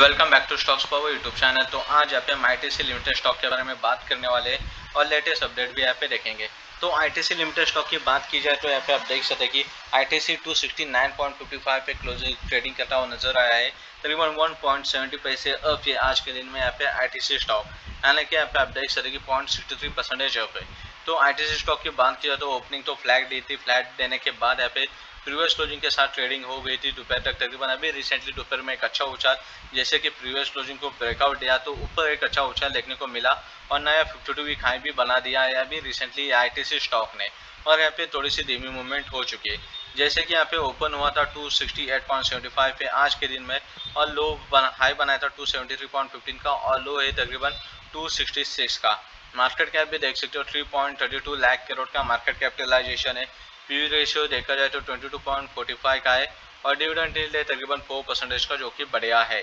Welcome back to stocks power YouTube channel तो आज यहाँ पे हम आई लिमिटेड स्टॉक के बारे में बात करने वाले और लेटेस्ट अपडेट भी यहाँ पे देखेंगे। तो आईटीसी लिमिटेड स्टॉक की बात की जाए तो यहाँ पे आप देख सकते हैं कि I T C two sixty nine point पे क्लोजिंग ट्रेडिंग करता हुआ नज़र आया है। तकरीबन वन पॉइंट सेवेंटी पैसे अप ये आज के दिन में यहाँ पे आई टी सी स्टॉक यानी कि यहाँ पे आप देख सकते हैं कि पॉइंट सिक्सटी परसेंटेज अप है। तो आई टी सी स्टॉक की बात की जाए तो ओपनिंग तो फ्लैग दी थी फ्लैट देने के बाद यहाँ पे प्रीवियस क्लोजिंग के साथ ट्रेडिंग हो गई थी दोपहर तक। तकरीबन अभी रिसेंटली दोपहर में एक अच्छा उछाल, जैसे कि प्रीवियस क्लोजिंग को ब्रेकआउट दिया तो ऊपर एक अच्छा उछाल देखने को मिला और नया फिफ्टी टू वीक हाई भी बना दिया है अभी रिसेंटली आईटीसी स्टॉक ने। और यहाँ पे थोड़ी सी धीमी मूवमेंट हो चुकी है। जैसे कि यहाँ पे ओपन हुआ था 268.75 पे आज के दिन में और लो बना हाई बनाया था 273.15 का और लो है तकरीबन 266 का। मार्केट कैप भी देख सकते हो 3.32 लाख करोड़ का मार्केट कैपिटलाइजेशन है। पी रेशियो देखा जाए तो 22.45 का है और डिविडेंड यील्ड है तकरीबन फोर परसेंटेज का, जो कि बढ़िया है।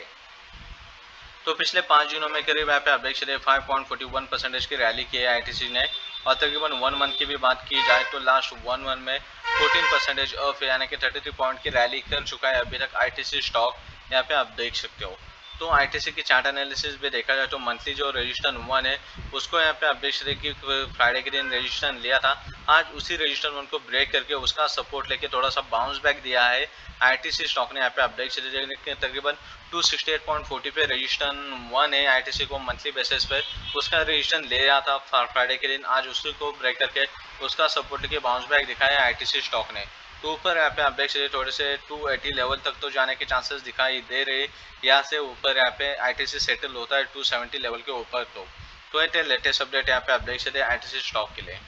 तो पिछले पाँच दिनों में करीब यहाँ पे पॉइंट फोर्टी वन परसेंटेज की रैली की है आईटीसी ने। और तकरीबन वन मंथ की भी बात की जाए तो लास्ट वन मंथ में फोर्टीन परसेंटेज ऑफ़ यानी कि थर्टी थ्री पॉइंट की रैली कर चुका है अभी तक आईटीसी स्टॉक यहाँ पे आप देख सकते हो। तो आईटीसी की चार्ट एनालिसिस भी देखा जाए तो मंथली जो रजिस्टर वन है उसको यहाँ पे देख सकते कि फ्राइडे के दिन रजिस्टर लिया था। आज उसी रजिस्टर वन को ब्रेक करके उसका सपोर्ट लेके थोड़ा सा बाउंस बैक दिया है। आईटीसी स्टॉक ने यहाँ पे सकते तकरीबन 268.40 पे रजिस्टर वन है आईटीसी को मंथली बेसिस पे। उसका रजिस्टर ले रहा था फ्राइडे के दिन। आज उसी को ब्रेक करके उसका सपोर्ट लेके बाउंस बैक दिखाया आईटीसी स्टॉक ने। तो ऊपर यहाँ पे आप देख सकते थोड़े से 280 लेवल तक तो जाने के चांसेस दिखाई दे रहे यहाँ से ऊपर यहाँ पे आईटीसी सेटल होता है 270 लेवल के ऊपर तो। तो ये लेटेस्ट अपडेट यहाँ पे आप देख सकते हैं आईटीसी स्टॉक के लिए।